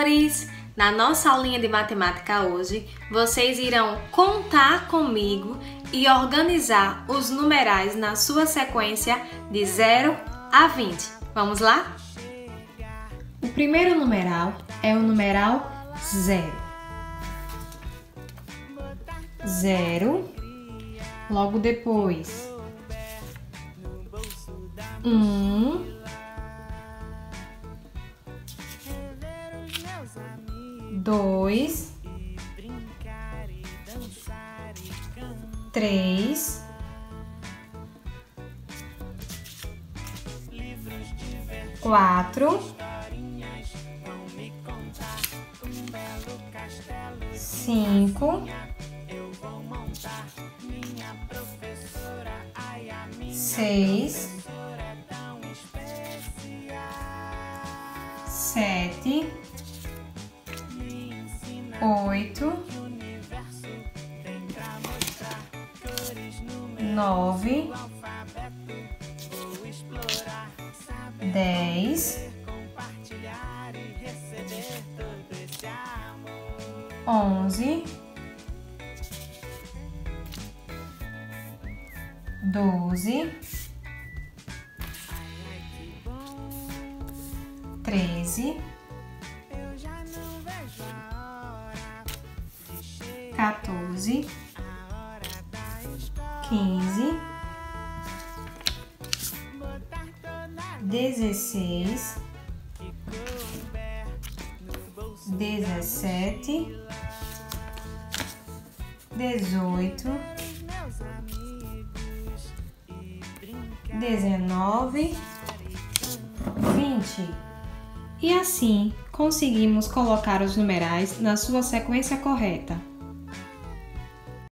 amores! Na nossa aulinha de matemática hoje, vocês irão contar comigo e organizar os numerais na sua sequência de 0 a 20. Vamos lá? O primeiro numeral é o numeral 0. 0. Logo depois, 1. Um, dois, três, quatro, cinco, seis, sete oito, nove, dez, onze, doze, treze. 14, 15, 16, 17, 18, 19, 20. E assim conseguimos colocar os numerais na sua sequência correta.